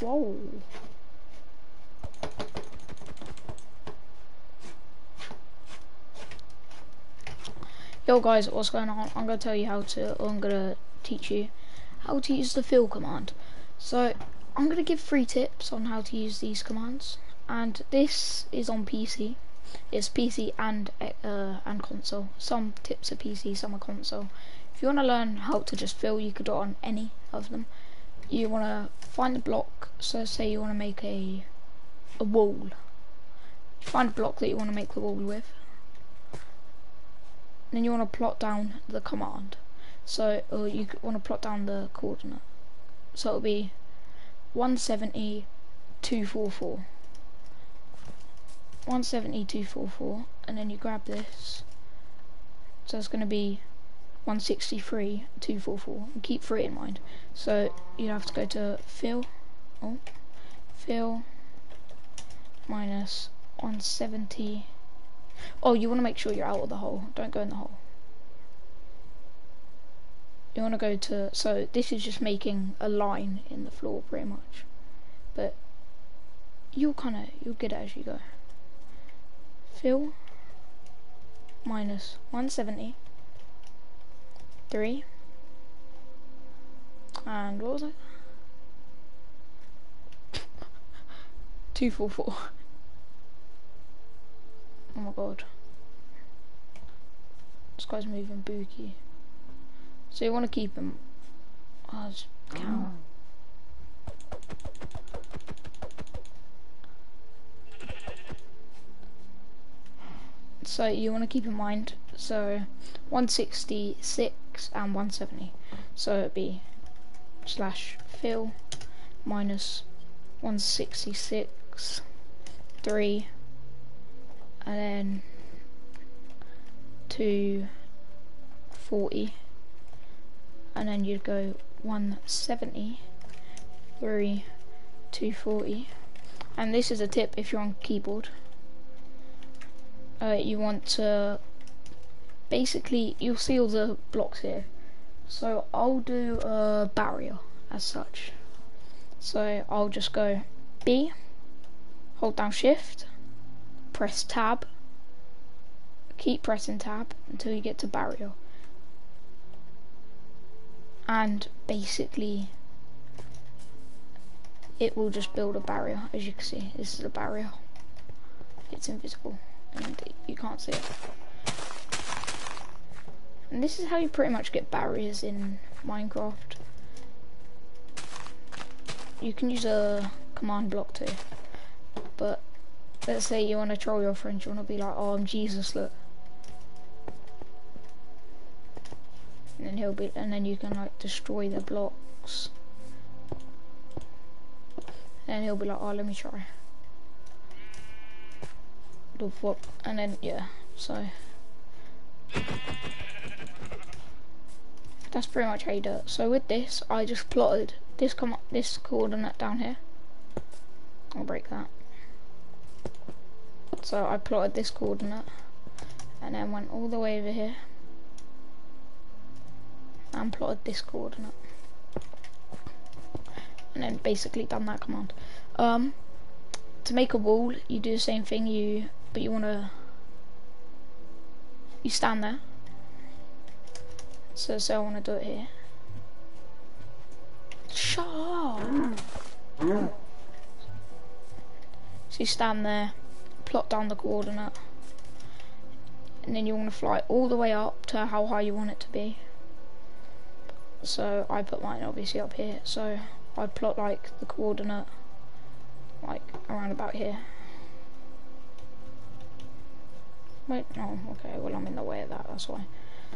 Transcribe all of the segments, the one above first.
Whoa. Yo guys, what's going on? I'm to tell you how to, I'm to teach you how to use the fill command. So, I'm to give three tips on how to use these commands. And this is on PC. It's PC and uh, and console. Some tips are PC, some are console. If you want to learn how to just fill, you could do it on any of them. You want to find the block. So say you want to make a a wall. Find a block that you want to make the wall with then you want to plot down the command. So, or you want to plot down the coordinate. So it'll be 170, 244. 170, 244, and then you grab this. So it's going to be 163, 244. And keep three in mind. So you have to go to fill, oh, fill minus 170. Oh, you want to make sure you're out of the hole. Don't go in the hole. You want to go to, so this is just making a line in the floor pretty much. But you'll kind of, you'll get it as you go. Fill minus 170. 3. And what was it? 244. Oh my god. This guy's moving booky. So you want to keep him as cow. Oh. So you want to keep in mind, so 166 and 170. So it'd be slash fill minus 166, 3, and then 240 and then you'd go 170 3 240 and this is a tip if you're on keyboard. Uh, you want to basically you'll see all the blocks here. So I'll do a barrier as such. So I'll just go B hold down shift press tab. Keep pressing tab until you get to barrier. And basically it will just build a barrier as you can see. This is a barrier. It's invisible and you can't see it and this is how you pretty much get barriers in Minecraft you can use a command block too but let's say you want to troll your friends, you want to be like, oh, I'm Jesus, look. And then he'll be, and then you can like destroy the blocks. And he'll be like, oh, let me try. And then, yeah, so. That's pretty much how you do it. So with this, I just plotted this com this coordinate down here. I'll break that. So I plotted this coordinate and then went all the way over here and plotted this coordinate and then basically done that command. Um, to make a wall, you do the same thing. You but you want to you stand there. So so I want to do it here. Shut up. So you stand there plot down the coordinate and then you want to fly all the way up to how high you want it to be. So I put mine obviously up here. So I'd plot like the coordinate like around about here. Wait no okay well I'm in the way of that that's why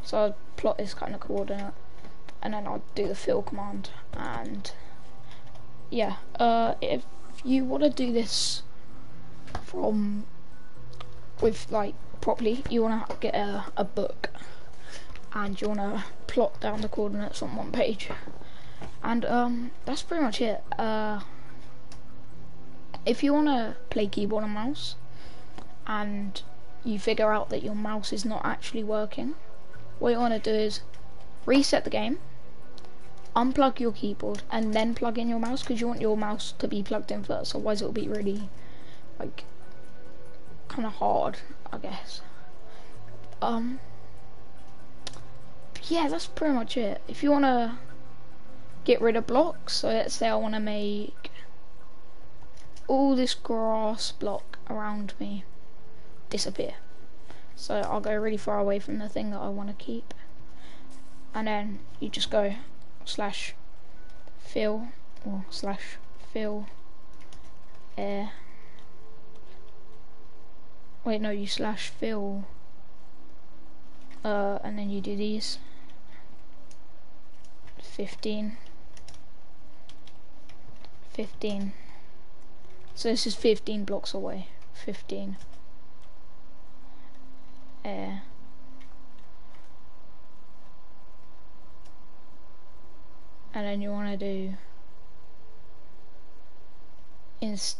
so I'd plot this kind of coordinate and then I'd do the fill command and yeah uh, if you want to do this from with like properly you want to get a, a book and you want to plot down the coordinates on one page. And um that's pretty much it. Uh if you want to play keyboard and mouse and you figure out that your mouse is not actually working what you want to do is reset the game unplug your keyboard and then plug in your mouse because you want your mouse to be plugged in first otherwise it'll be really like kind of hard I guess. Um yeah that's pretty much it. If you want to get rid of blocks so let's say I want to make all this grass block around me disappear so I'll go really far away from the thing that I want to keep. And then you just go slash fill or slash fill air. Wait no you slash fill uh, and then you do these. 15 15 so this is 15 blocks away. 15 air and then you want to do inst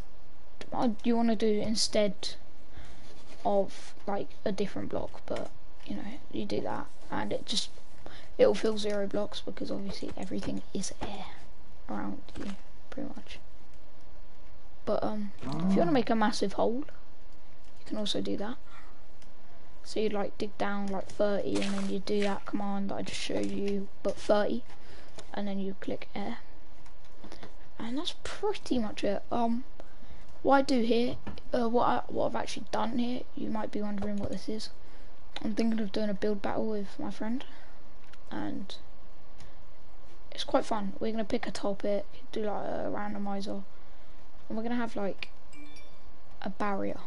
you want to do instead of like a different block but you know you do that and it just it'll fill zero blocks because obviously everything is air around you pretty much. But um if you want to make a massive hole you can also do that so you like dig down like 30 and then you do that command that I just showed you but 30 and then you click air. And that's pretty much it. Um what I do here uh, what, I, what I've actually done here you might be wondering what this is. I'm thinking of doing a build battle with my friend and it's quite fun. We're gonna pick a topic do like a randomizer and we're gonna have like a barrier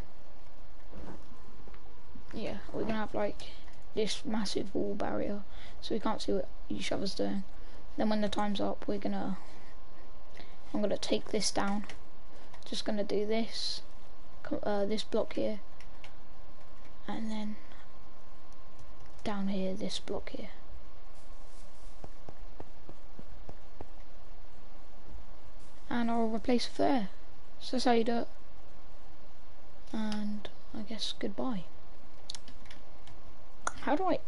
yeah we're gonna have like this massive wall barrier so we can't see what each other's doing. Then when the time's up we're gonna I'm gonna take this down. Just gonna do this uh, this block here and then down here this block here. And I'll replace it there so that's how you do it. And I guess goodbye how do I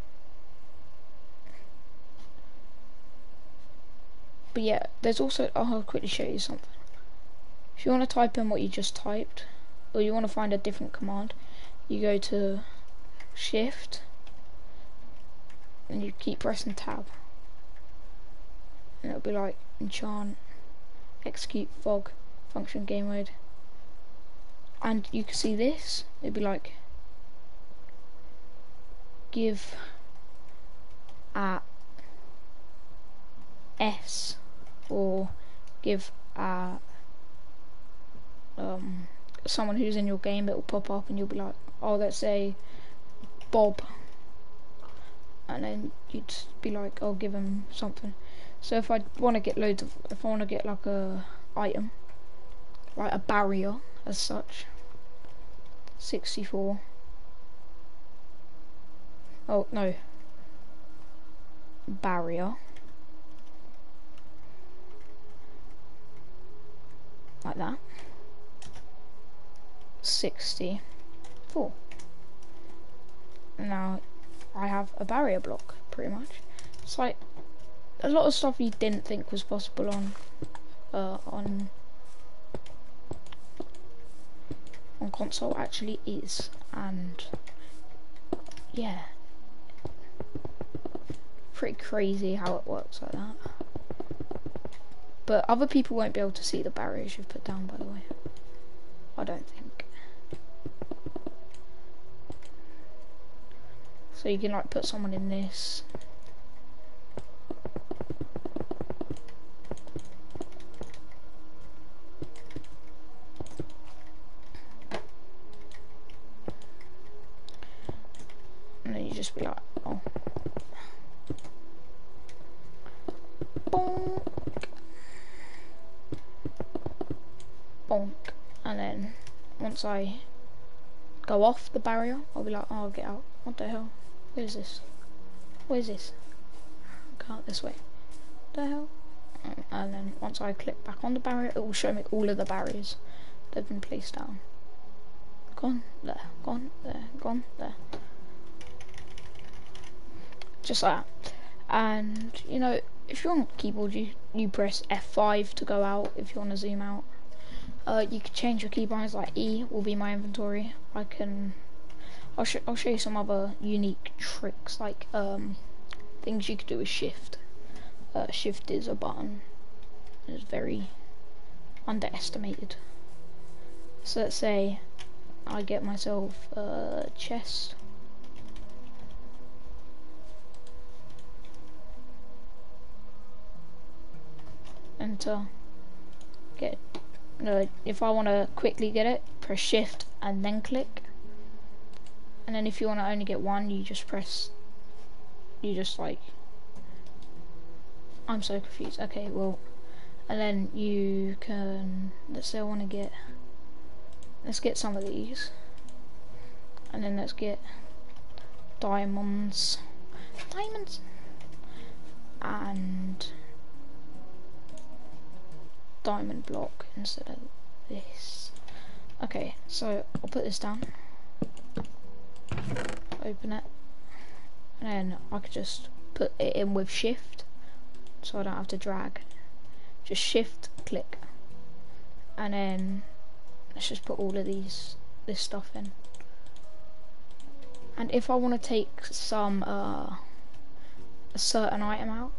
But yeah, there's also, Oh, I'll quickly show you something. If you want to type in what you just typed, or you want to find a different command, you go to shift, and you keep pressing tab. And it'll be like enchant, execute fog, function game mode. And you can see this, it'd be like give at S or give uh, um, someone who's in your game it will pop up and you'll be like oh let's say Bob. And then you'd be like I'll give him something. So if I want to get loads of if I want to get like a item like a barrier as such 64 oh no. Barrier. Like that. 64 now I have a barrier block pretty much. It's like a lot of stuff you didn't think was possible on uh, on on console actually is and yeah pretty crazy how it works like that but other people won't be able to see the barriers you've put down, by the way. I don't think. So you can like put someone in this. And then you just be like, oh. Boom. bonk, and then once I go off the barrier, I'll be like, oh, I'll get out. What the hell? Where is this? Where is this? Go out this way. What the hell? And then once I click back on the barrier, it will show me all of the barriers that have been placed down. Gone there, gone there, gone there. Just like that. And, you know, if you're on keyboard, you you press F5 to go out. If you want to zoom out, uh, you can change your keybinds. Like E will be my inventory. I can. I'll sh I'll show you some other unique tricks, like um, things you could do with Shift. Uh, shift is a button. It's very underestimated. So let's say I get myself a chest. Enter. Get. If I want to quickly get it, press shift and then click. And then if you want to only get one, you just press. You just like. I'm so confused. Okay, well, and then you can. Let's say I want to get. Let's get some of these. And then let's get diamonds. Diamonds. And diamond block instead of this. Okay, so I'll put this down. Open it. And then I could just put it in with shift so I don't have to drag. Just shift click. And then let's just put all of these this stuff in. And if I want to take some uh, a certain item out,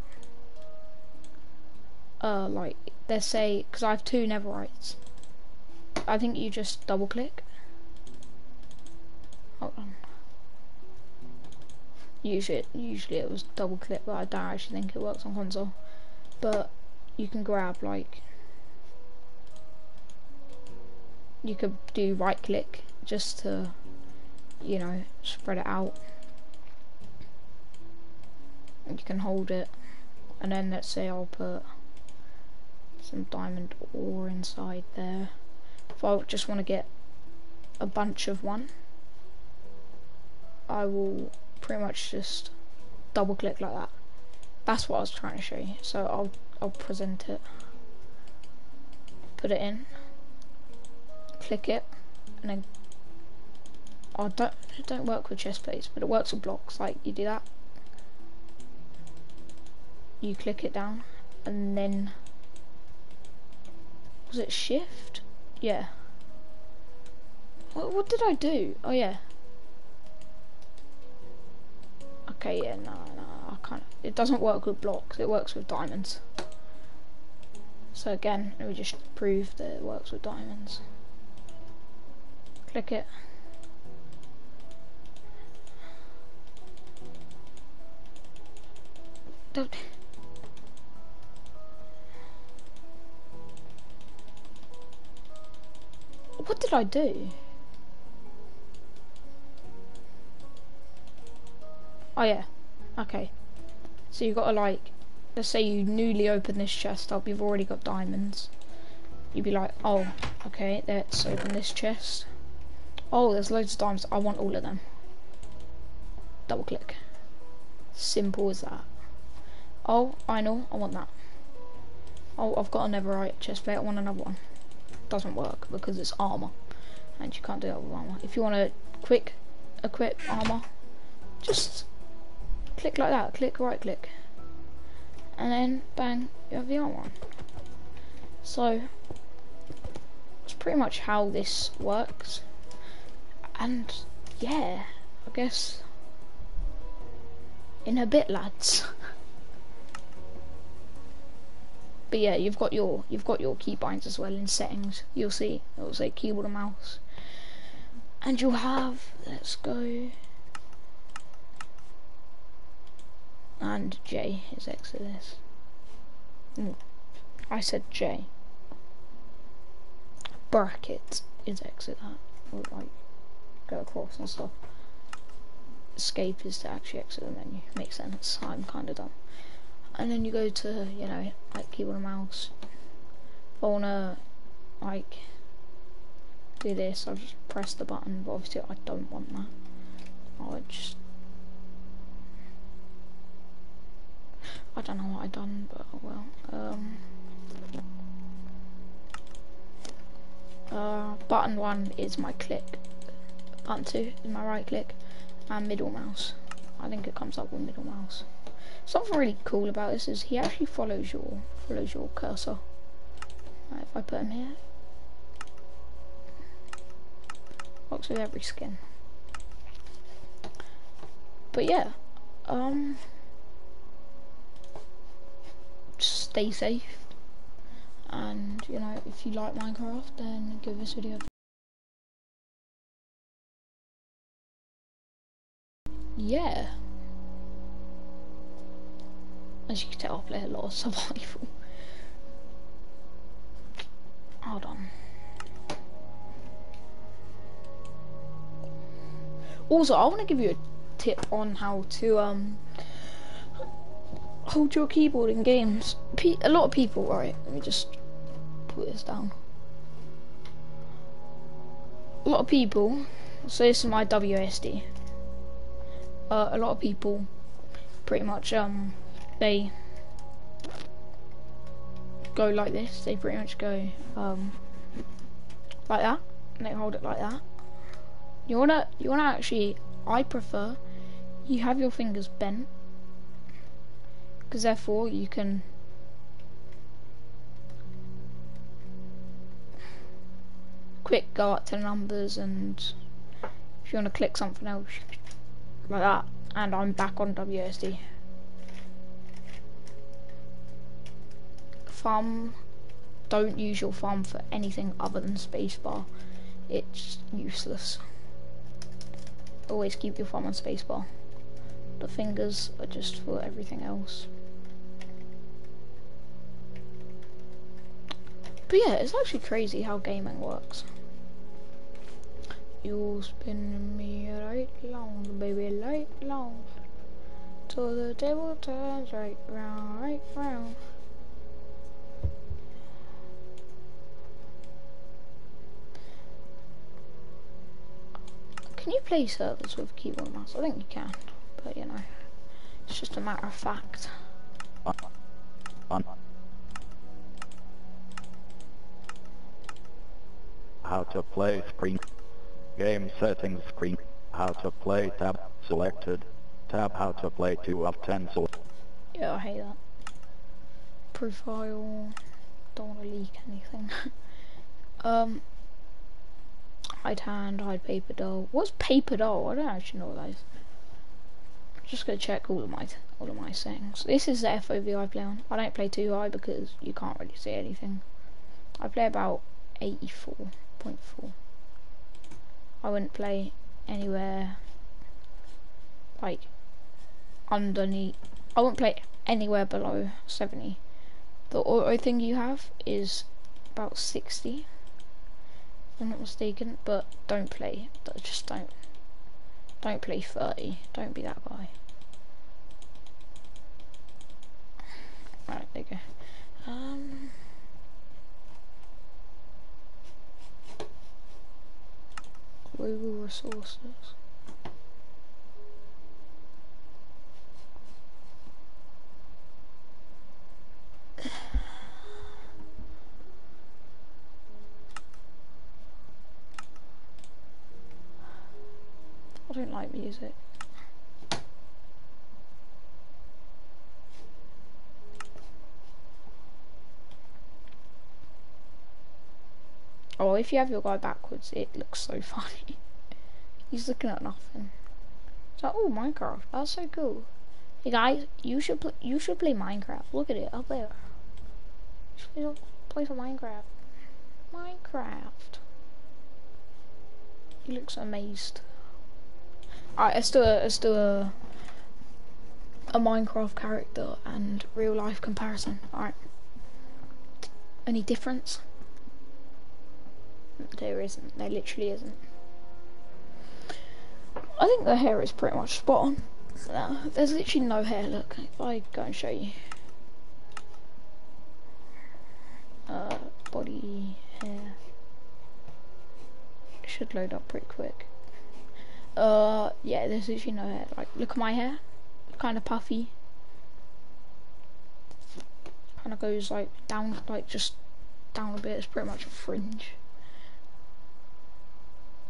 uh, like let's say because I have two netherites I think you just double click hold on. Usually usually it was double click but I don't actually think it works on console. But you can grab like you could do right click just to you know spread it out. And you can hold it and then let's say I'll put some diamond ore inside there. If I just want to get a bunch of one, I will pretty much just double click like that. That's what I was trying to show you. So I'll I'll present it. Put it in. Click it, and then I don't it don't work with chest plates, but it works with blocks. Like you do that, you click it down, and then was it shift? Yeah. What, what did I do? Oh yeah. Okay, yeah, no, no, I can't. It doesn't work with blocks. It works with diamonds. So again, let me just prove that it works with diamonds. Click it. Don't. What did I do? Oh yeah. Okay. So you gotta like, let's say you newly open this chest up, you've already got diamonds. You'd be like, oh, okay, let's open this chest. Oh, there's loads of diamonds. I want all of them. Double click. Simple as that. Oh, I know. I want that. Oh, I've got a netherite chest plate. I want another one doesn't work because it's armor and you can't do that with armor. If you want to quick equip armor, just click like that, click right click, and then bang, you have the armor on. So that's pretty much how this works. And yeah, I guess in a bit, lads. But yeah, you've got your you've got your keybinds as well in settings. You'll see it'll say keyboard and mouse, and you'll have let's go. And J is Exodus. Mm. I said J. Bracket is exit that. Like go across and stuff. Escape is to actually exit the menu. Makes sense. I'm kinda dumb and then you go to you know like keyboard and mouse if I wanna like do this I'll just press the button but obviously I don't want that. I'll just I don't know what I've done but oh well. Um uh, button one is my click. Button two is my right click. And middle mouse. I think it comes up with middle mouse Something really cool about this is he actually follows your follows your cursor. Right, if I put him here, works with every skin. But yeah, um, stay safe, and you know if you like Minecraft, then give this video. Yeah. As you can tell, I play a lot of survival. Hold on. Also, I want to give you a tip on how to um hold your keyboard in games. Pe a lot of people, right? Let me just put this down. A lot of people. So this is my WSD. Uh, a lot of people, pretty much, um, they go like this. They pretty much go um, like that, and they hold it like that. You wanna, you wanna actually. I prefer you have your fingers bent, because therefore you can. Quick go up to numbers and if you want to click something else like that and I'm back on WSD. Thumb, don't use your thumb for anything other than spacebar. It's useless. Always keep your thumb on spacebar. The fingers are just for everything else. But yeah, it's actually crazy how gaming works. You'll spin me right long, baby, right long. Till the table turns right round, right round. Can you play servers with keyboard and mouse? I think you can, but you know, it's just a matter of fact. On. On. How to play screen. Game settings screen. How to play tab selected. Tab how to play 2 of 10 select. Yeah, I hate that. Profile. Don't want to leak anything. um, hide hand, hide paper doll. What's paper doll? I don't actually know what that is. I'm just gonna check all of my all of my settings. This is the FOV I play on. I don't play too high because you can't really see anything. I play about 84.4. I wouldn't play anywhere like underneath. I wouldn't play anywhere below 70. The auto thing you have is about 60. I'm not mistaken, but don't play. Just don't. Don't play 30. Don't be that guy. Right, there you go. Um. Global resources. I don't music. Oh, if you have your guy backwards, it looks so funny. He's looking at nothing. It's like, oh, Minecraft, that's so cool. Hey guys, you should play. You should play Minecraft. Look at it up there. Should play some Minecraft. Minecraft. He looks amazed. Alright, let's do a let's do a a Minecraft character and real life comparison. Alright. Any difference? There isn't. There literally isn't. I think the hair is pretty much spot on. No, there's literally no hair. Look, if I go and show you. Uh, body hair. Should load up pretty quick. Uh, yeah, there's literally no hair. Like, look at my hair. Kind of puffy. Kind of goes like down, like just down a bit. It's pretty much a fringe.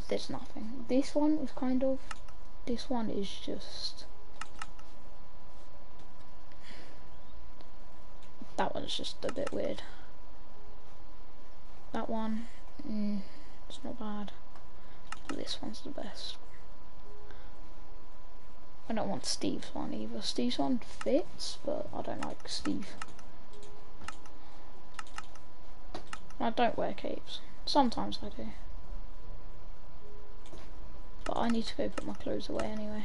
There's nothing. This one is kind of. This one is just. that one's just a bit weird. That one, mm, it's not bad. This one's the best. I don't want Steve's one either. Steve's one fits, but I don't like Steve. I don't wear capes. Sometimes I do. But I need to go put my clothes away anyway.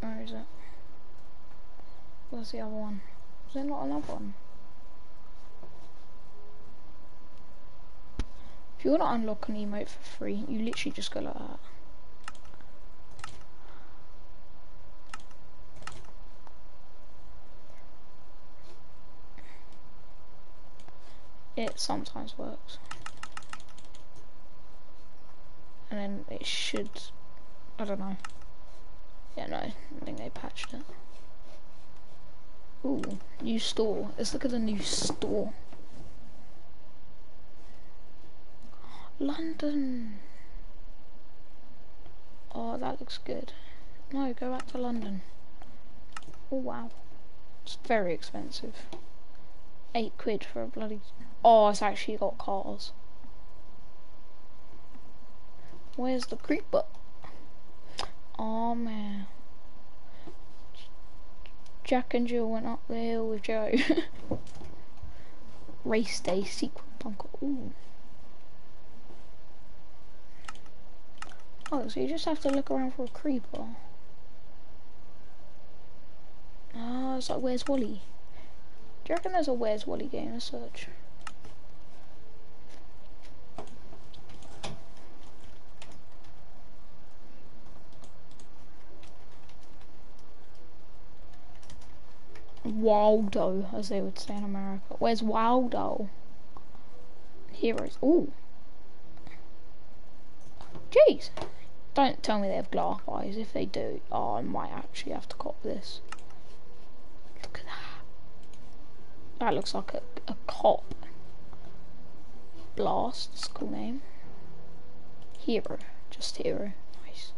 Where is it? Where's the other one? Is there not another one? If you want to unlock an emote for free, you literally just go like that. It sometimes works. And then it should, I don't know. Yeah, no, I think they patched it. Ooh, new store. Let's look at the new store. London. Oh, that looks good. No, go back to London. Oh, wow. It's very expensive. Eight quid for a bloody... Oh, it's actually got cars. Where's the creeper? Oh, man. Jack and Jill went up the hill with Joe. Race day secret bunker. Ooh. Oh, so you just have to look around for a creeper. Ah, oh, it's like Where's Wally? Do you reckon there's a Where's Wally game? Let's search. Waldo, as they would say in America. Where's Waldo? Heroes. Ooh. Jeez. Don't tell me they have glass eyes. If they do, oh, I might actually have to cop this. Look at that. That looks like a, a cop. Blast, cool name. Hero, just hero. Nice.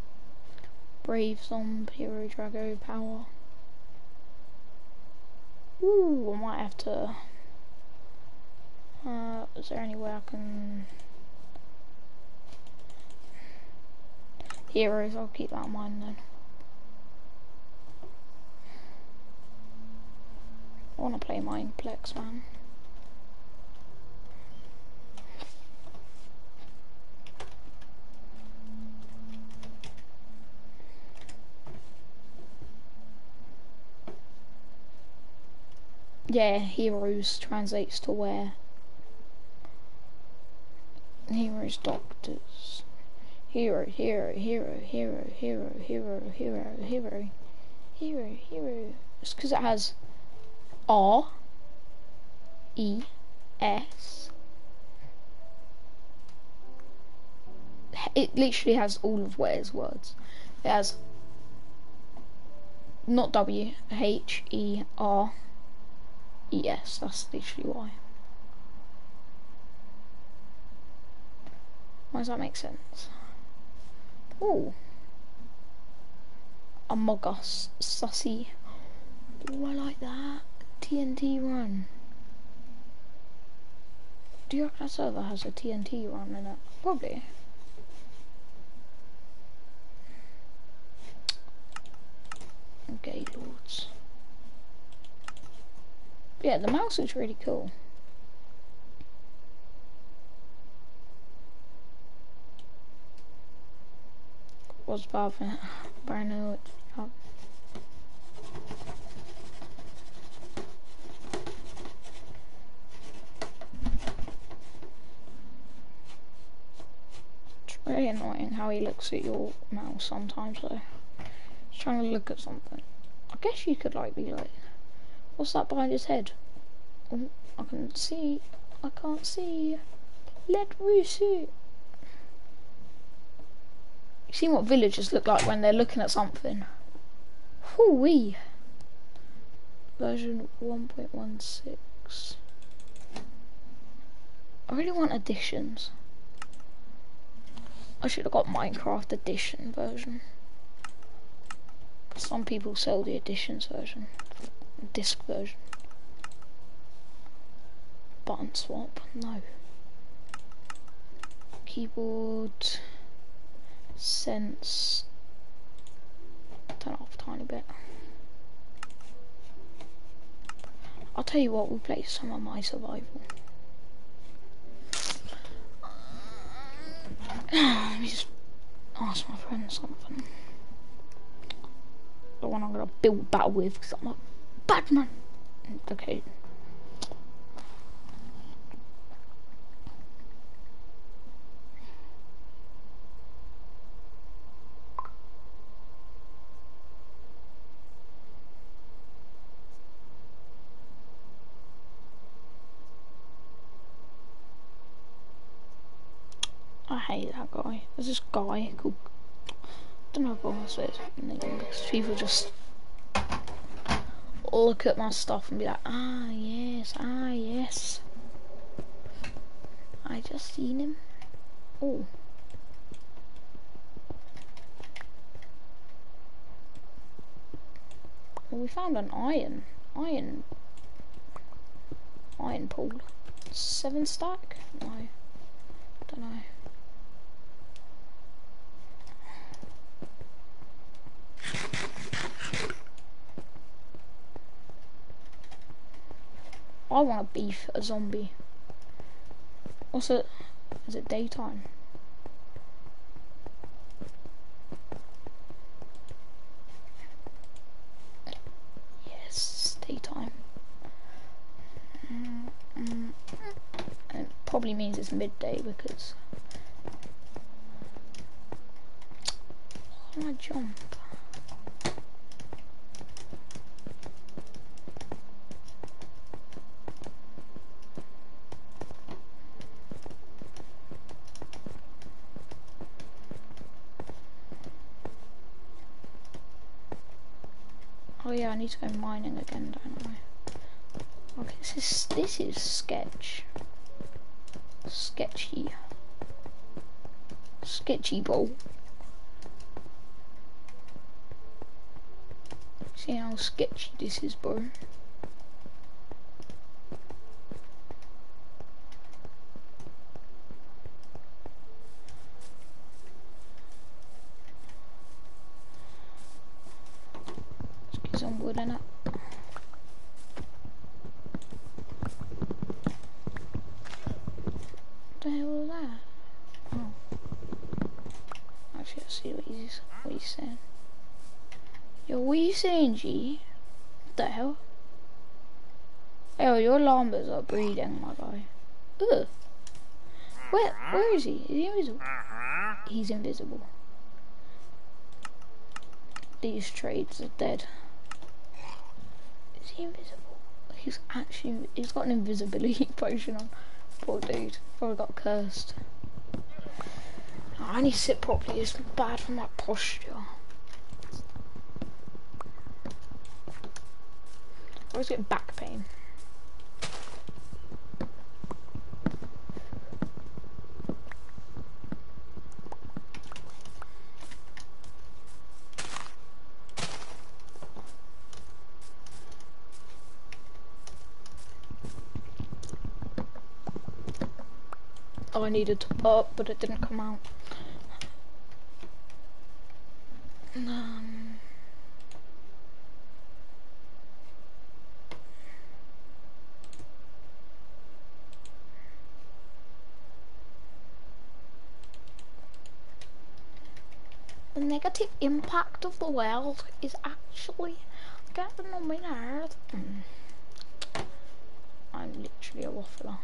Brave Zomb, Hero Drago, Power. Ooh, I might have to... Uh, is there any way I can... heroes, I'll keep that in mind then. I want to play Mineplex, man. Yeah, heroes translates to where? Heroes, doctors hero, hero, hero, hero, hero, hero, hero, hero, hero, hero. It's because it has R, E, S. It literally has all of Where's words. It has not W, H, E, R, E, S. That's literally why. Why does that make sense? Ooh. Among Us, sussy. Ooh, I like that. TNT run. Do you reckon that server has a TNT run in it? Probably. Okay, lords. Yeah, the mouse is really cool. What's popping, know it's. It's really annoying how he looks at your mouse sometimes though. He's trying to look at something. I guess you could like be like, what's that behind his head? Oh, I can see, I can't see. Let me see. You've seen what villagers look like when they're looking at something. Hoo-wee. version 1.16. I really want additions. I should have got Minecraft edition version. Some people sell the editions version, disc version. Button swap, no. Keyboard, sense, turn it off a tiny bit. I'll tell you what, we'll play some of my survival. Let me just ask my friend something. The one I'm gonna build battle with because I'm a bad man. Okay. I hate that guy. This guy called I don't know what's it because people just look at my stuff and be like, ah yes, ah yes. I just seen him. Oh. Well, we found an iron, iron, iron pool. Seven stack? No, don't know. I want to beef a zombie. Also, is it daytime? Yes, daytime. It probably means it's midday because. Do I jump? Need to go mining again, don't I? Okay, this is this is sketch. Sketchy. Sketchy ball. See how sketchy this is, bro. Let's get some wood in it. What the hell is that? Oh. Actually, I see what he's, what he's saying. Yo, what are you saying, G? What the hell? Yo, your llamas are breeding, my guy. Ugh. Where, where is he? Is he invisible? He's invisible. These trades are dead. Is he invisible? He's actually, he's got an invisibility potion on. Poor dude. Probably got cursed. I need to sit properly. It's bad for my posture. I always get back pain. I needed to up, but it didn't come out. Um, the negative impact of the world is actually getting on my nerves. Mm. I'm literally a waffler.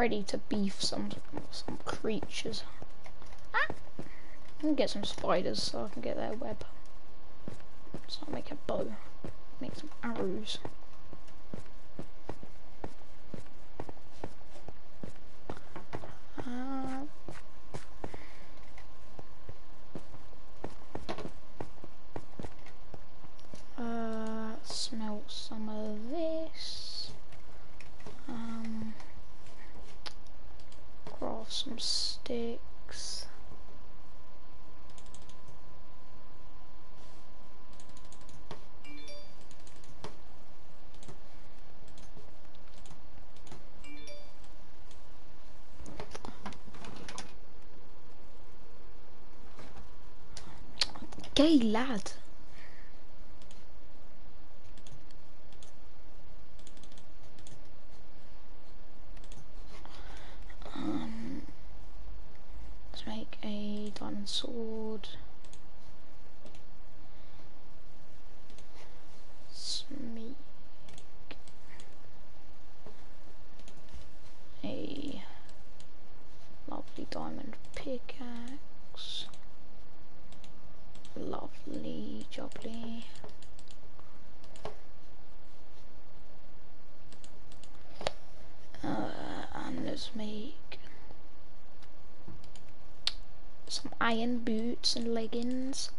Ready to beef some some creatures. Ah! I'm get some spiders so I can get their web. So I'll make a bow. Make some arrows. Uh, uh, smell some of this. Um, craft some sticks. Gay lad. Um, let's make a diamond sword. Let's make a lovely diamond pickaxe. Lovely, jubbly. Uh, and let's make some iron boots and leggings.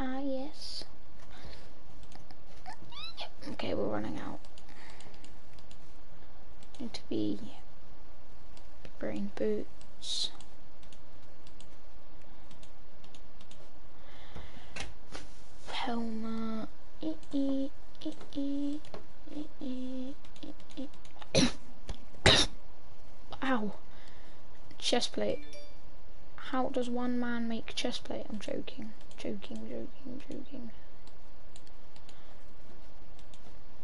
Ah, yes. Okay, we're running out. Need to be wearing boots. Helmet. E -e, e -e, e -e, e -e. Ow. Chest plate. How does one man make chest plate? I'm joking. Joking, joking, joking.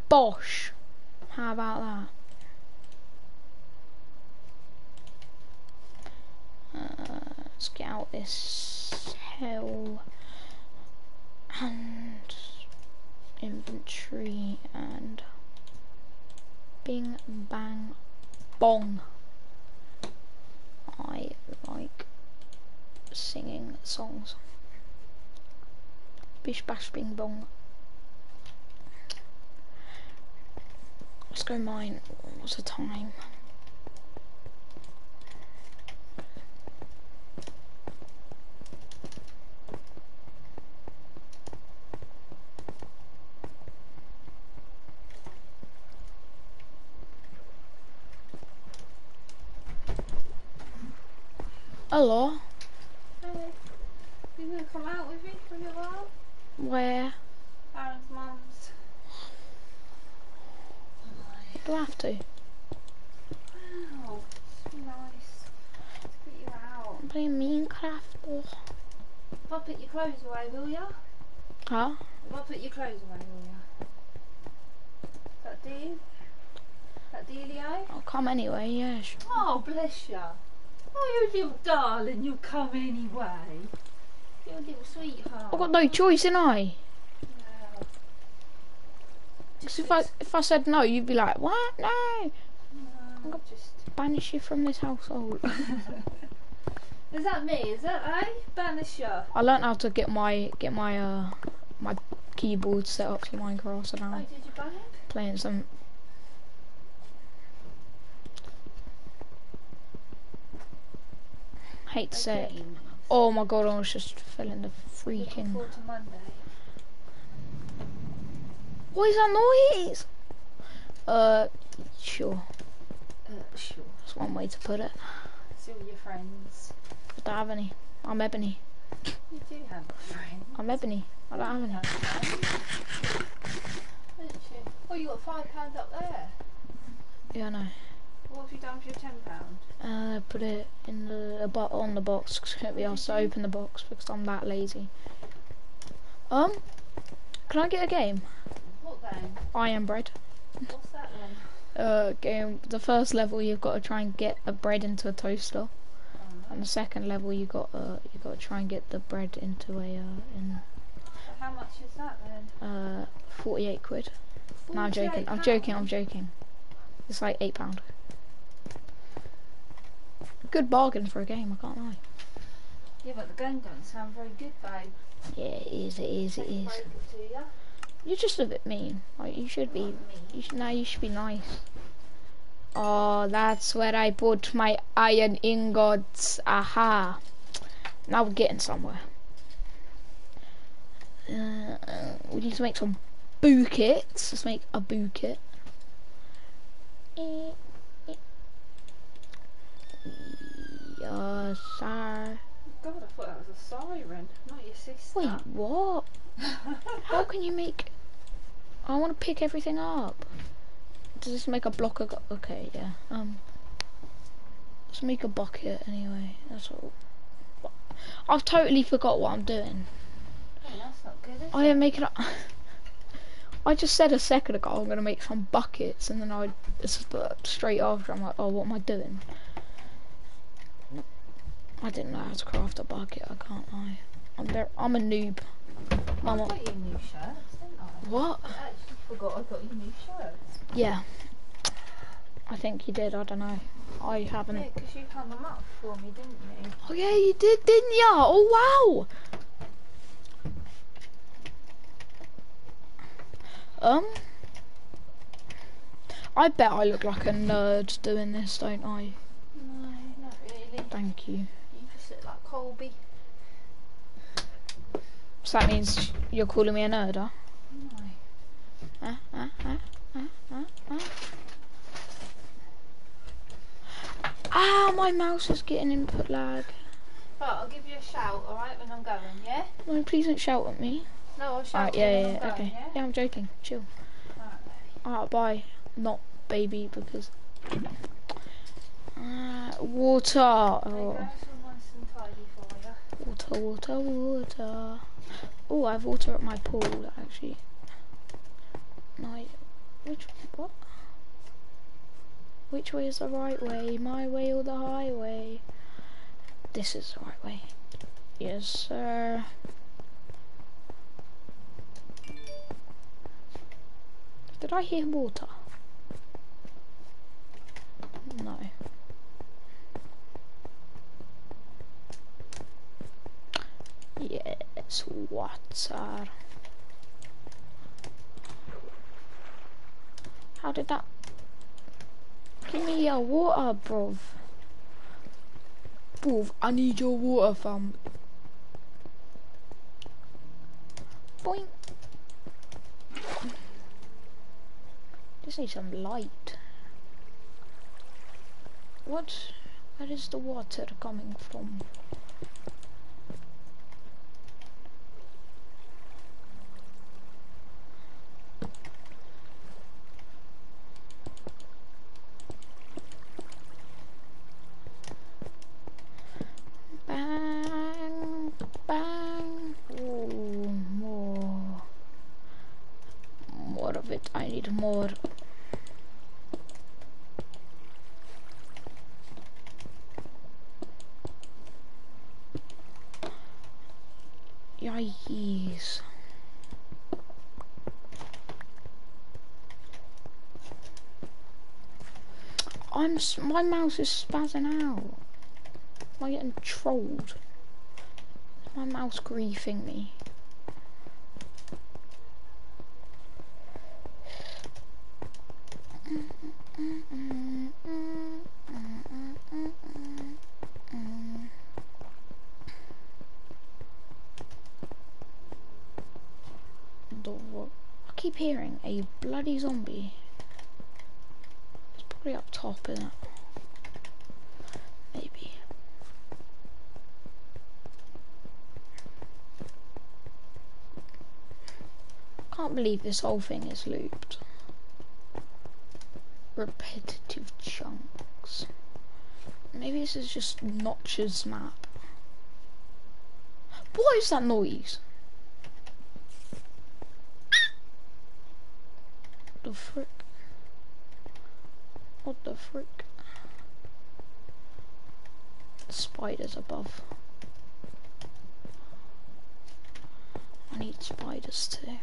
Bosh! How about that? Uh, let's get out this hell and inventory and bing bang bong. I like singing songs. Bish bash bing bong. Let's go mine. What's the time? Hello. Hey, you gonna come out with me for a little while? Where Aaron's mum's. do I have to? Wow, it's nice to get you out. I'm playing Minecraft. Oh. If I put your clothes away, will ya? Huh? If I put your clothes away, will ya? That deal? That dealio? I'll come anyway, yeah. Sure. Oh, bless ya. Oh, you little darling, you'll come anyway. I've got no choice, ain't I? Wow. 'Cause if I if I said no, you'd be like, what? No, No, got- just. banish you from this household. Is that me? Is that I? Banish you. I learned how to get my get my uh my keyboard set up to Minecraft, so now Oh, I'm did you ban him? playing some. Hate to say it. Oh my god, I was just feeling the freaking. forward to Monday. What is that noise? Uh, sure. Uh, sure. That's one way to put it. See all your friends. I don't have any. I'm ebony. You do have friends. I'm ebony. I don't have any. Oh, you got five pounds up there. Yeah, I know. What have you done for your ten pound? Uh, put it in the bo- on the box because I can't be asked to open the box because I'm that lazy. Um, can I get a game? What game? I am bread. What's that then? Uh, game. The first level you've got to try and get a bread into a toaster, Oh, and the second level you got uh you got to try and get the bread into a uh in how much is that then? uh 48 quid. No, I'm joking. I'm joking. I'm joking. It's like eight pound. Good bargain for a game. I can't lie. Yeah, but the game don't sound very good, babe. Yeah, it is. It is. It is. Break it to. You're just a bit mean. Like you should be. You should. Now you should be nice. Oh, that's where I put my iron ingots. Aha. Now we're getting somewhere. Uh, we need to make some bouquets. Let's make a bouquet. Eh, Yes, sir. God, I thought that was a siren, not your sister. Wait, what? How can you make? I want to pick everything up. Does this make a block of? Okay, yeah. Um. Let's make a bucket anyway. That's all. I've totally forgot what I'm doing. Oh, that's not good, I it? am making up. I just said a second ago I'm gonna make some buckets, and then I it's straight after I'm like, oh, what am I doing? I didn't know how to craft a bucket. I can't lie. I'm I'm a noob. I got you new shirts, didn't I? what? I actually forgot I got you new shirts. Yeah. I think you did. I don't know. I haven't. Yeah, 'cause you hung them up for me, didn't you? Oh yeah, you did, didn't ya? Oh wow. Um. I bet I look like a nerd doing this, don't I? No, not really. Thank you. You just look like Colby. So that means you're calling me a nerd, huh? No. Uh, uh, uh. Ah, my mouse is getting input lag. Right, I'll give you a shout, alright, when I'm going, yeah? No, please don't shout at me. No, I'll shout when yeah, I'm yeah, yeah, going, okay. yeah? Yeah, I'm joking. Chill. Alright. Alright, bye. Not baby, because... Uh, water. Oh, go, it's all nice and tidy for you. Water, water, water. Oh, I have water at my pool, actually. No, which, what? Which way is the right way? My way or the highway? This is the right way. Yes, sir. Did I hear water? No. Yes, water. How did that? Give me your water, bruv. Bruv, I need your water, fam. Boing. Just need some light. What? Where is the water coming from? Bang, bang. Ooh, more. More of it. I need more. Yikes. I'm my mouse is spazzing out. Am I getting trolled? Is my mouse griefing me? The what? I keep hearing a bloody zombie. It's probably up top, isn't it? Maybe. Can't believe this whole thing is looped. Repetitive chunks. Maybe this is just Notch's map. What is that noise? What the frick? What the frick? Spiders above. I need spiders too.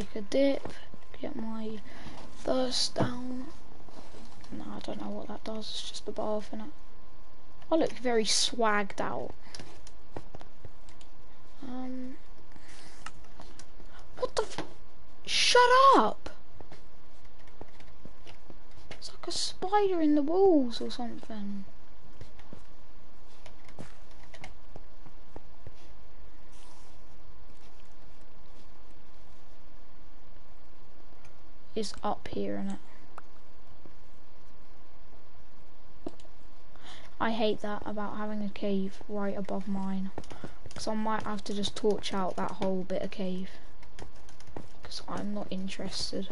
Take a dip, get my thirst down. No, I don't know what that does, it's just a bath in it. I look very swagged out. Um, what the Shut up! It's like a spider in the walls or something. Is up here in it. I hate that about having a cave right above mine. Because I might have to just torch out that whole bit of cave. Because I'm not interested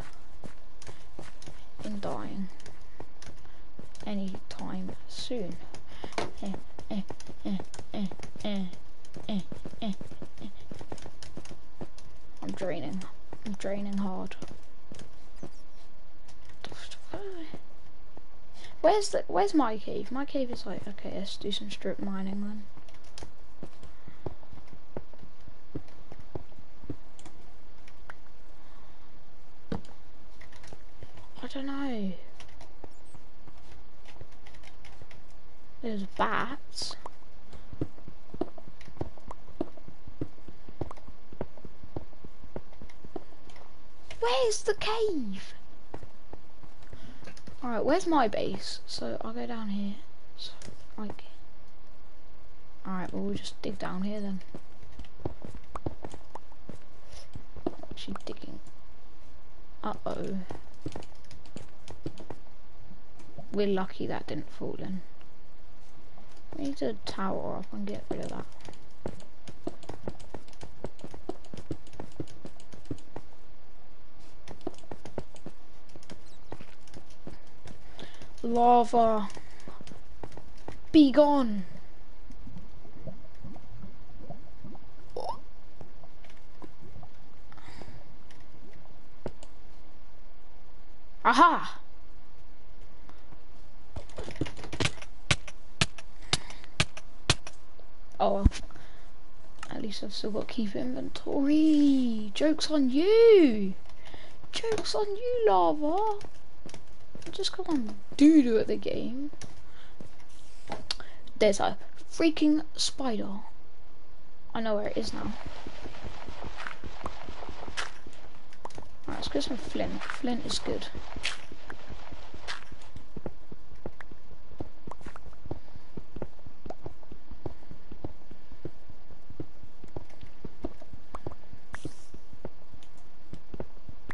in dying any time soon. I'm draining. I'm draining hard. Where's the where's my cave? My cave is like okay, let's do some strip mining then. I don't know. There's bats. Where's the cave? Alright, where's my base? So I'll go down here. So, like. Alright, well, we'll just dig down here then. Actually digging. Uh oh. We're lucky that didn't fall in. We need to tower up and get rid of that. Lava. Be gone. Aha! Oh well. At least I've still got keep inventory. Joke's on you! Joke's on you, lava! Just because I'm doo-doo at the game. There's a freaking spider. I know where it is now. Alright, let's get some flint. Flint is good.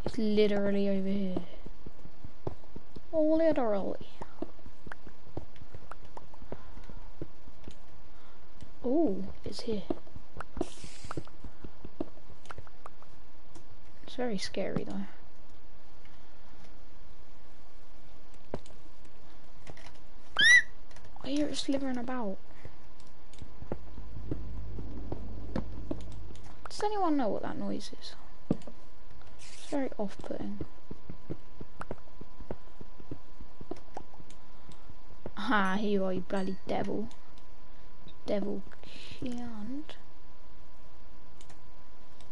It's literally over here. Literally. Oh, it's here. It's very scary though. I hear it slithering about. Does anyone know what that noise is? It's very off-putting. Ha, here you are, you bloody devil. Devil can't.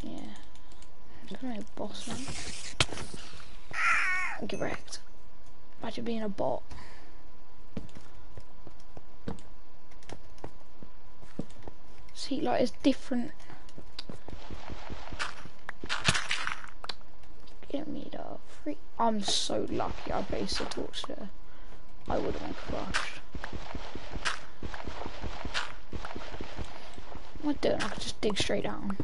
Yeah. Gonna be a boss man. Get wrecked. Imagine being a bot. See, like, it's different. Get me the free. I'm so lucky I placed a torch there. I would have been crushed. What doing? I could just dig straight down.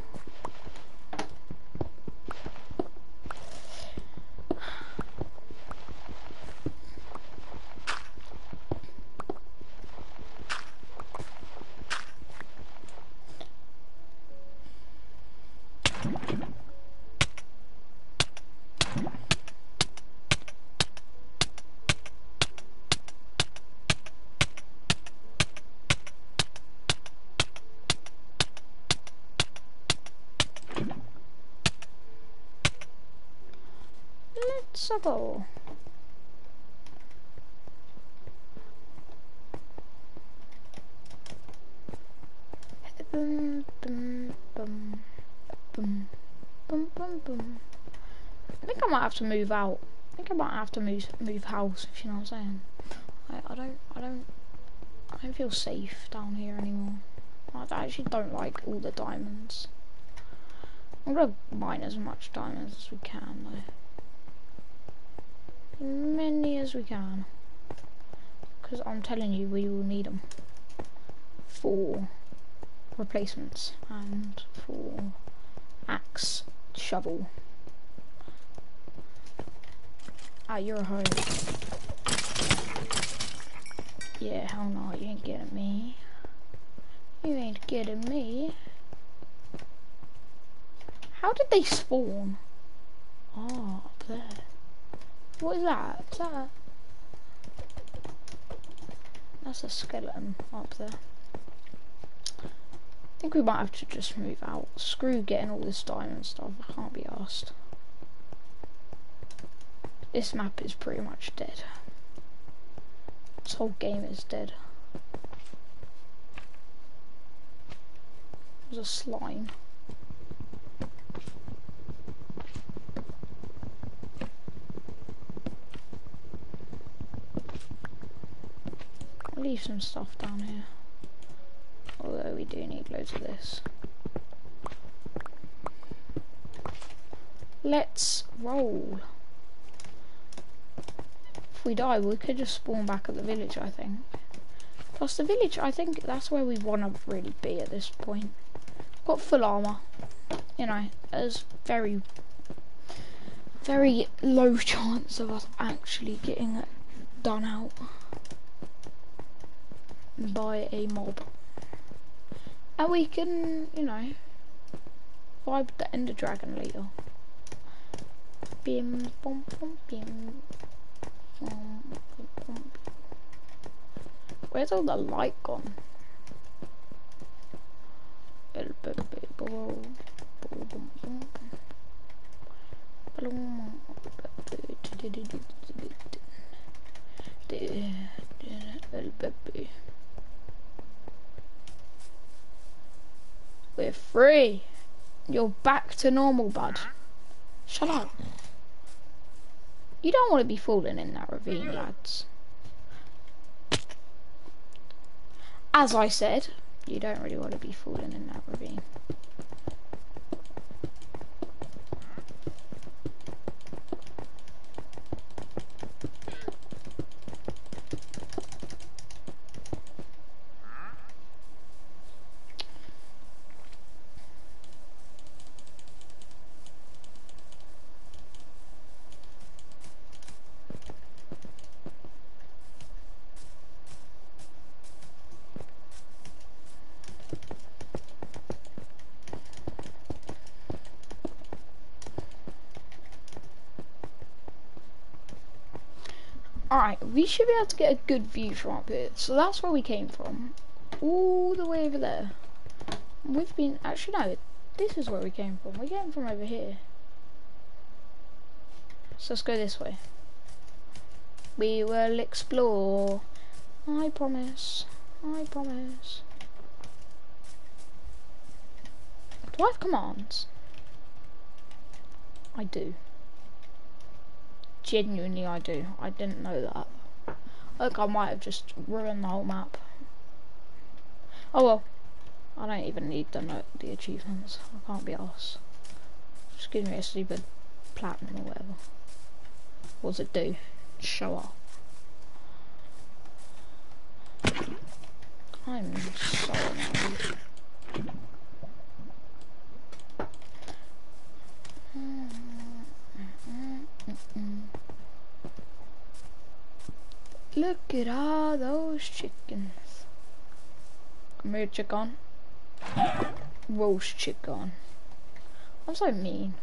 Boom, boom, boom, boom, boom, boom, boom. think I might have to move out. I think I might have to move move house. If you know what I'm saying. I, I don't. I don't. I don't feel safe down here anymore. I actually don't like all the diamonds. I'm gonna mine as much diamonds as we can though. Many as we can. Because I'm telling you, we will need them. For replacements and for axe, shovel. Ah, you're a hoe. Yeah, hell no, you ain't getting me. You ain't getting me. How did they spawn? What is that? Is that a... That's a skeleton up there. I think we might have to just move out. Screw getting all this diamond stuff. I can't be asked. This map is pretty much dead. This whole game is dead. There's a slime. Leave some stuff down here. Although we do need loads of this. Let's roll. If we die, we could just spawn back at the village, I think. Plus the village, I think that's where we want to really be at this point. Got full armor. You know, there's very, very low chance of us actually getting done out by a mob. And we can, you know, vibe the Ender Dragon later. Bim, bum, bum, bim. Where's all the light gone? Free. You're back to normal, bud. Shut up. You don't want to be falling in that ravine, lads. As I said, you don't really want to be falling in that ravine. Alright, we should be able to get a good view from up here. So that's where we came from. All the way over there. We've been, actually no, this is where we came from. We came from over here. So let's go this way. We will explore. I promise. I promise. Do I have commands? I do. Genuinely, I do. I didn't know that. Look, I might have just ruined the whole map. Oh well. I don't even need the the achievements. I can't be arsed. Just give me a stupid platinum or whatever. What does it do? Show up. I'm so annoyed. Look at all those chickens. Come here, chicken. Roast chicken. I'm so mean.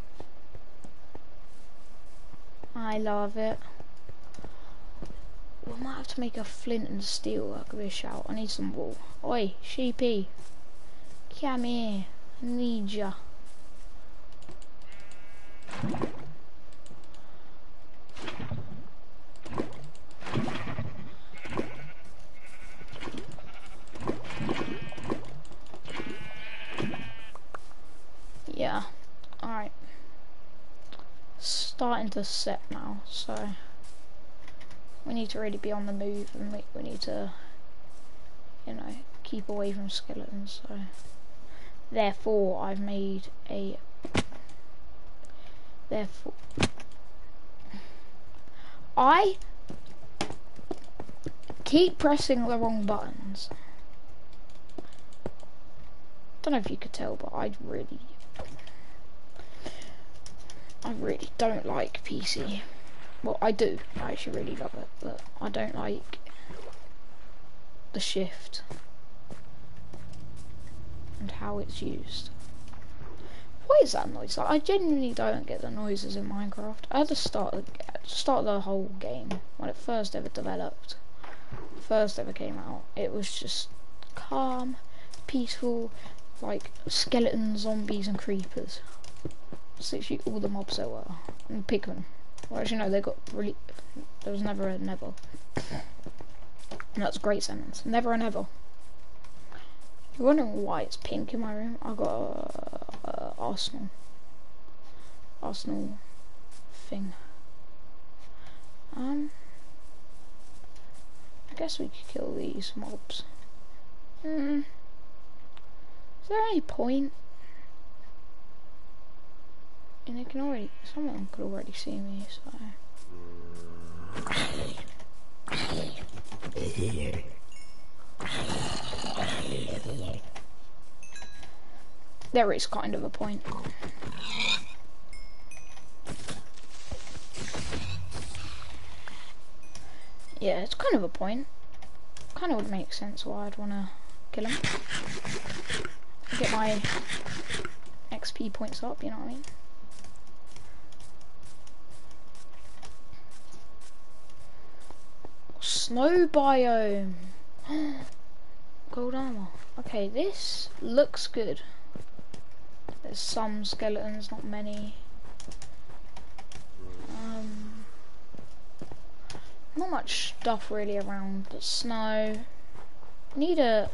I love it. We might have to make a flint and steel. Could be a shout. I need some wool. Oi, sheepy. Come here. I need ya. Starting to set now, so we need to really be on the move and we, we need to, you know, keep away from skeletons. So therefore, I've made a. Therefore, I keep pressing the wrong buttons. Don't know if you could tell, but I really, I really don't like PC. Well, I do. I actually really love it, but I don't like the shift and how it's used. What is that noise? Like, I genuinely don't get the noises in Minecraft. At the start, the start the whole game, when it first ever developed, first ever came out, it was just calm, peaceful, like skeletons, zombies, and creepers. That's literally all the mobs there were, and pigmen. Well, actually, no, they got really. There was never a never. And that's a great sentence. Never a never. You're wondering why it's pink in my room? I got a, a Arsenal. Arsenal thing. Um. I guess we could kill these mobs. Hmm. Is there any point? And they can already, someone could already see me, so. There is kind of a point. Yeah, it's kind of a point. Kind of would make sense why I'd want to kill him. Get my XP points up, you know what I mean? Snow biome. Gold armor. Okay, this looks good. There's some skeletons, not many. Um, not much stuff really around, but snow. Need a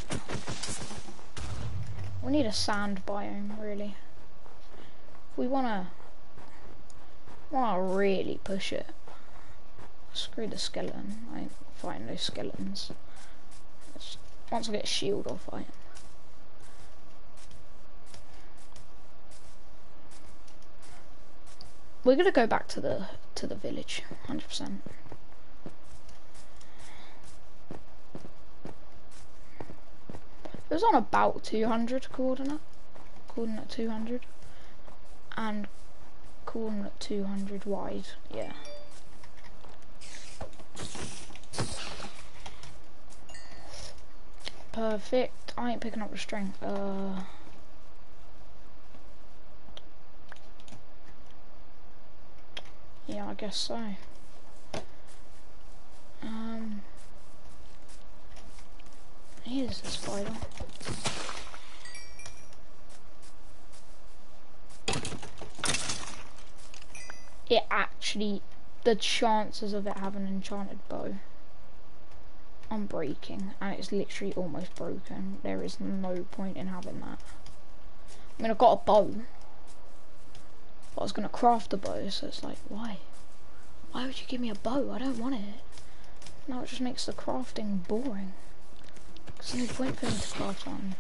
we need a sand biome really. If we wanna wanna really push it. Screw the skeleton. I ain't fighting those skeletons. Once I get a shield I'll fight. We're gonna go back to the to the village, hundred percent. It was on about 200 coordinate, coordinate 200, and coordinate 200 wide, yeah. Perfect, I ain't picking up the string, uh... Yeah, I guess so. Um... Here's the spider. It actually, the chances of it having an enchanted bow I'm breaking, and it's literally almost broken. There is no point in having that. I mean, I've got a bow, but I was gonna craft a bow, so it's like, why? Why would you give me a bow? I don't want it. Now it just makes the crafting boring. There's no point for me to craft on.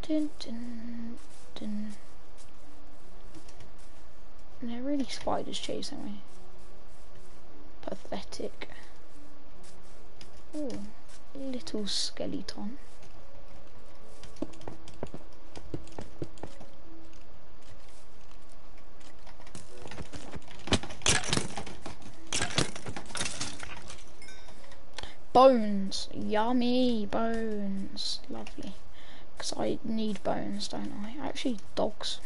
Dun, dun, dun. They're really spiders chasing me. Pathetic. Oh, little skeleton. Bones, yummy bones, lovely. Because I need bones, don't I? Actually, dogs.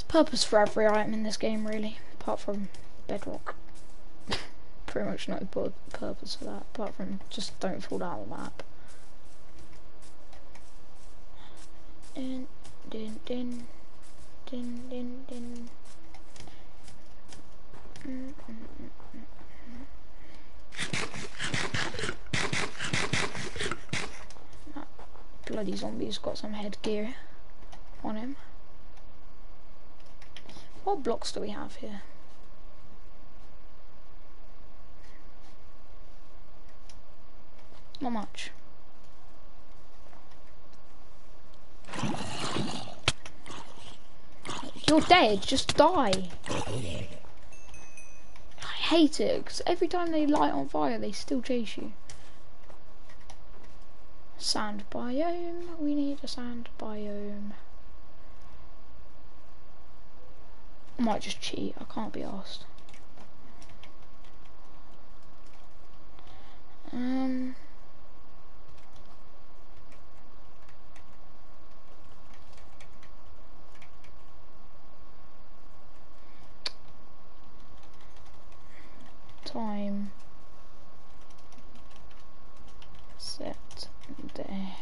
There's purpose for every item in this game, really, apart from bedrock. Pretty much no purpose for that, apart from just don't fall down the map. Din, din, din, din, din, din. Mm bloody zombie's got some headgear on him. What blocks do we have here? Not much. You're dead, just die. I hate it, because every time they light on fire, they still chase you. Sand biome, we need a sand biome. I might just cheat, I can't be asked. Um... time set there.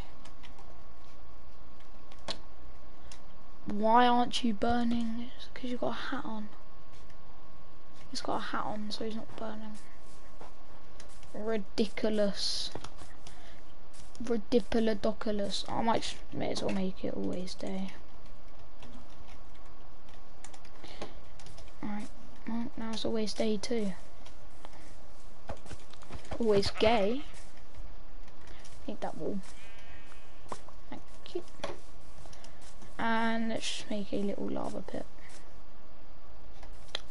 Why aren't you burning? Because you've got a hat on. He's got a hat on, so he's not burning. Ridiculous. Ridiculous. I might may as well make it always day. Alright, well, now it's always day too always gay. Need that wall. Thank you. And let's just make a little lava pit.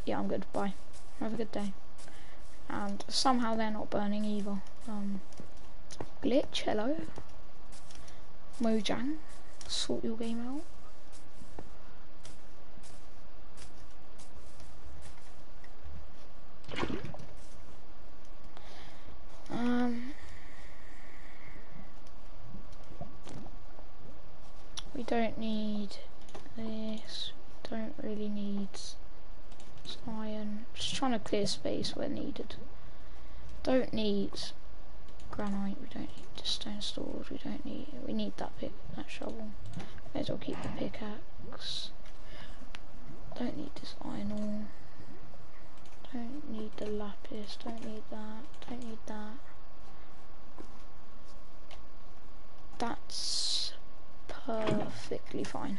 Yeah, I'm good. Bye. Have a good day. And somehow they're not burning either. Um, glitch, hello. Mojang, sort your game out. Um, we don't need this. Don't really need iron. Just trying to clear space where needed. Don't need granite. We don't need stone storage. We don't need. We need that pick, that shovel. May as well keep the pickaxe. Don't need this iron ore. Don't need the lapis, don't need that, don't need that. That's perfectly fine.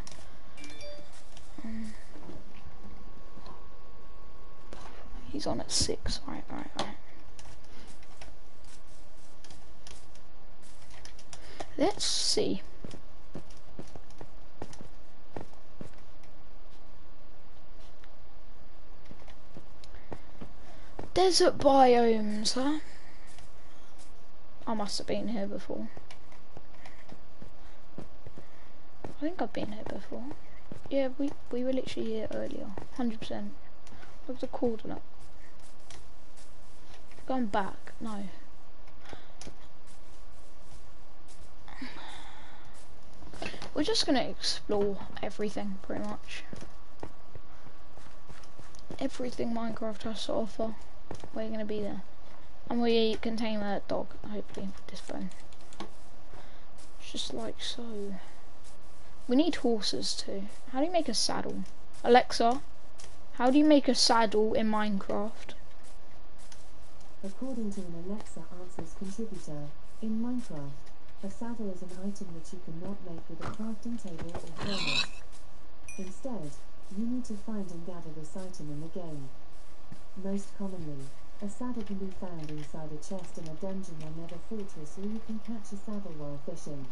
Um, he's on at six, All right, all right, all right. Let's see. Desert biomes, huh? I must have been here before. I think I've been here before. Yeah, we we were literally here earlier. 100%. Look the coordinate. Going back. No. We're just gonna explore everything, pretty much. Everything Minecraft has to offer. We're gonna be there. And we contain that dog, hopefully, this bone. Just like so. We need horses too. How do you make a saddle? Alexa, how do you make a saddle in Minecraft? According to an Alexa Answers contributor, in Minecraft, a saddle is an item that you cannot make with a crafting table or furnace. Instead, you need to find and gather this item in the game. Most commonly, a saddle can be found inside a chest in a dungeon or nether fortress or you can catch a saddle while fishing.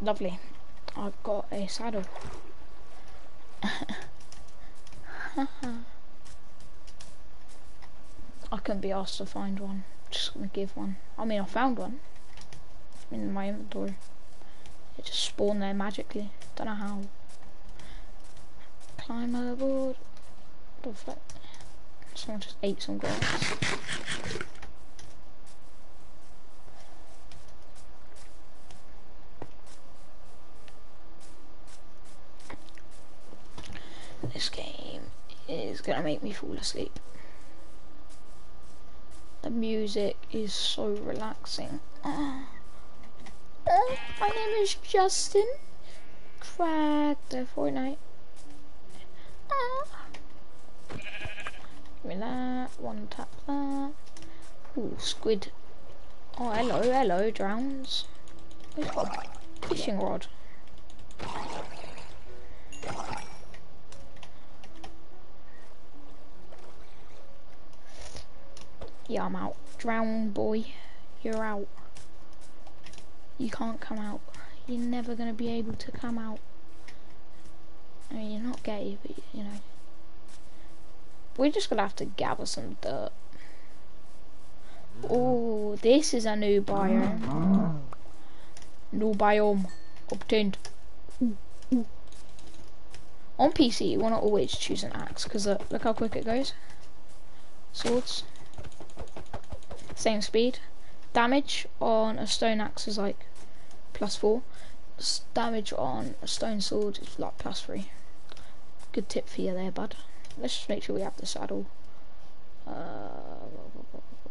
Lovely. I've got a saddle. I couldn't be asked to find one. Just gonna give one. I mean, I found one in my inventory. It just spawned there magically. Don't know how. Climb aboard. What the fuck? Someone just ate some grass. This game is gonna make me fall asleep. The music is so relaxing. Uh, my name is Justin. Crack the Fortnite. Uh. Give me that. One tap that. Ooh, squid. Oh, hello, hello, drowns. Fishing rod? Yeah, I'm out. Drown boy, you're out. You can't come out. You're never gonna be able to come out. I mean, you're not gay, but you know. We're just gonna have to gather some dirt. Oh, this is a new biome. New biome obtained. Ooh, ooh. On PC, you want to always choose an axe because uh, look how quick it goes. Swords, same speed. Damage on a stone axe is like plus four. S damage on a stone sword is like plus three. Good tip for you there, bud. Let's just make sure we have the saddle. Uh,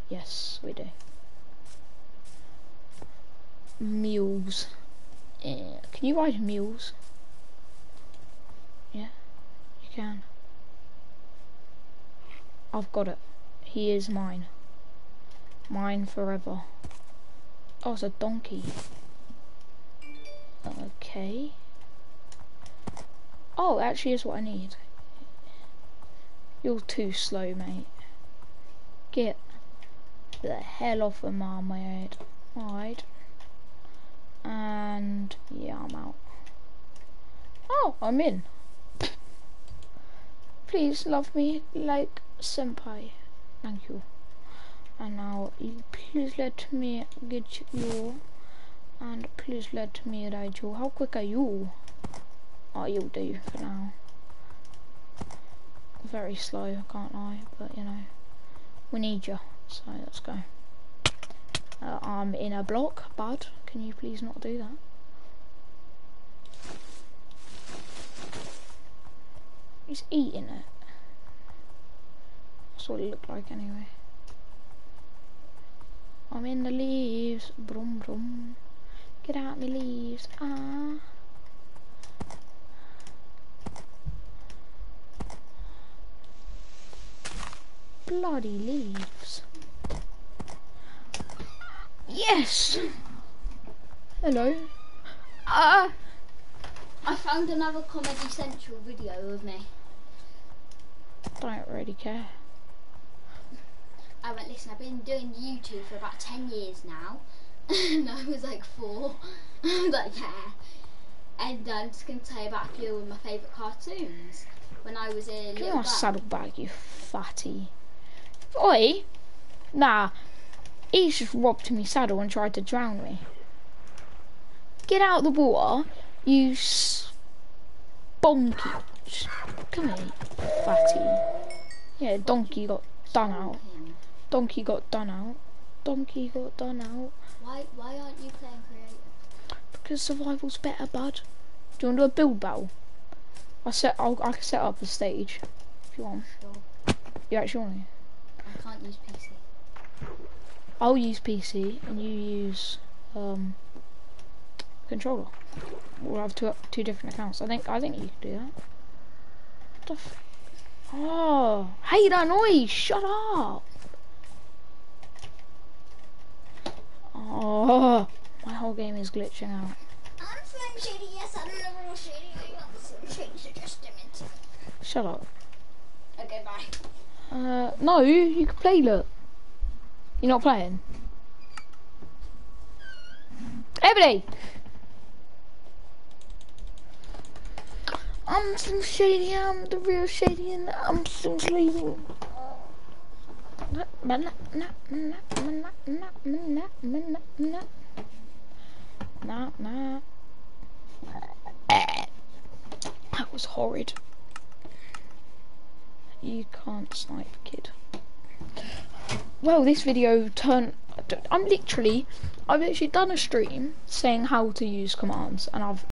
yes, we do. Mules. Yeah. Can you ride mules? Yeah, you can. I've got it. He is mine. Mine forever. Oh, it's a donkey. Okay. Oh, actually is what I need. You're too slow, mate. Get the hell off of my mate. Right. And yeah, I'm out. Oh, I'm in. Please love me like senpai. Thank you. And now please let me get you and please let me ride you. How quick are you? Oh, you'll do for now. Very slow, I can't lie, but you know, we need you, so let's go. Uh, I'm in a block, bud. Can you please not do that? He's eating it. That's what it looked like anyway. I'm in the leaves. Brum brum. Get out the leaves. Ah. Bloody leaves. Yes! Hello. Ah! I found another Comedy Central video of me. Don't really care. I went, listen, I've been doing YouTube for about 10 years now. and I was like four. I was like, yeah. And I'm just going to tell you about a few of my favourite cartoons. When I was a Give me little my girl. saddlebag, you fatty. Oi! Nah. He's just robbed me saddle and tried to drown me. Get out of the water, you. Just Come here, fatty. Yeah, donkey got done out. Donkey got done out. Donkey got done out. Why, why aren't you playing creative? Because survival's better, bud. Do you want to do a build battle? I set. I'll, I can set up the stage if you want. Sure. You actually want to? I can't use PC. I'll use PC and you use um, controller. We'll have two two different accounts. I think I think you can do that. What the f oh, hate that noise! Shut up! Oh, my whole game is glitching out. I'm Slim Shady, yes, I'm the real Shady. I got the Slim Shady, so just a. Shut up. Okay, bye. Uh, no, you can play. Look, you're not playing. Everybody. I'm Slim Shady, I'm the real Shady, and I'm Slim Shady. Nah, nah. That was horrid. You can't snipe, kid. Well, this video turned. I'm literally, I've literally done a stream saying how to use commands, and I've